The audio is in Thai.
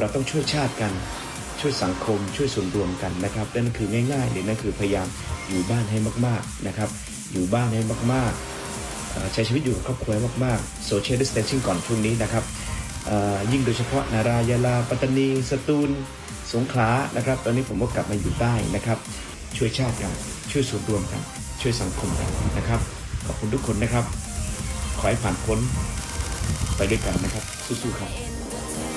เราต้องช่วยชาติกัน ช่วยสังคม ช่วยส่วนรวมกันนะครับนั่นคือง่ายๆเลยนั่นคือพยายามอยู่บ้านให้มากๆนะครับ อยู่บ้านให้มากๆ ใช้ชีวิตอยู่กับครอบครัวมากๆ social distancing ก่อนช่วงนี้นะครับยิ่งโดยเฉพาะนารายาลา ปัตตานี สตูล สงขลานะครับ ตอนนี้ผมก็กลับมาอยู่ใต้นะครับ ช่วยชาติกัน ช่วยส่วนรวมกัน ช่วยสังคมกันนะครับ ขอบคุณทุกคนนะครับ ขอให้ผ่านพ้นไปด้วยกันนะครับ สู้ๆครับ